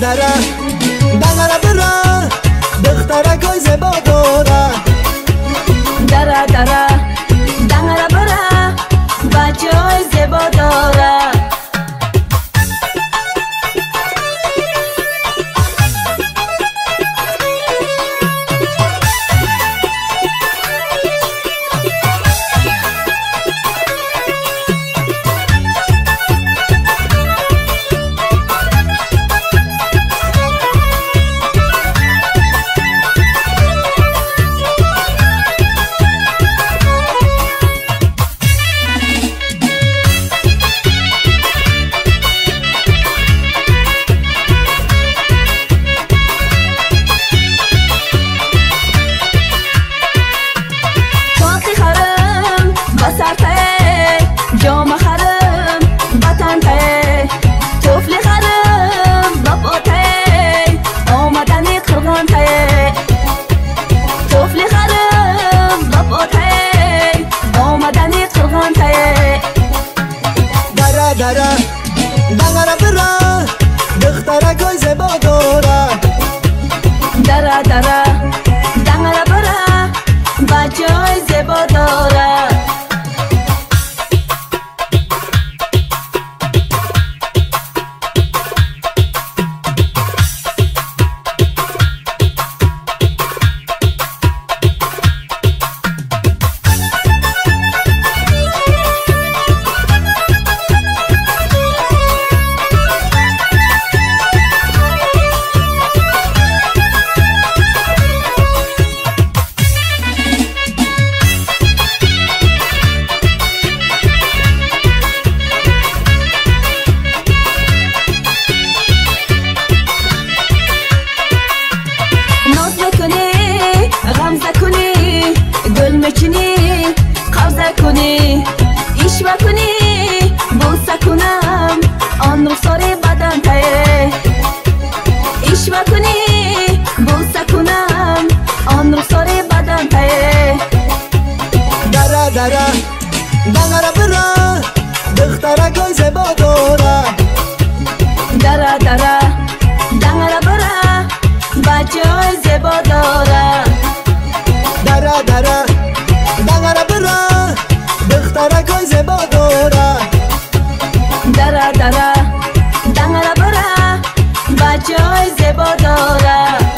دارا دنگ را برا دختره کوی زبادو. دره دره بره دختره گل زبا دوره دره دره دره بره بچه های زبا داره دره دره دره بره دختره گل زبا دوره دره دره دره بره بچه های زبا داره